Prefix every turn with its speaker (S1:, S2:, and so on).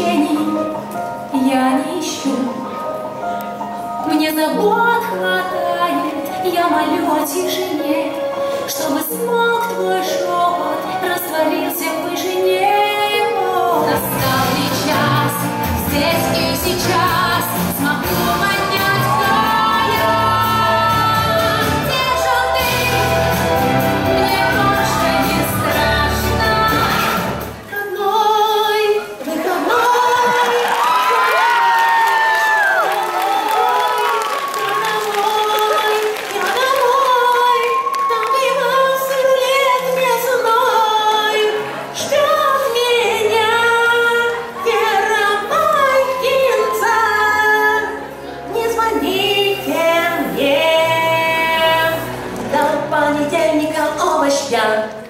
S1: развлечений я не ищу. Мне забот хватает, я молю о тишине, Чтобы смог твой шепот растворился 香。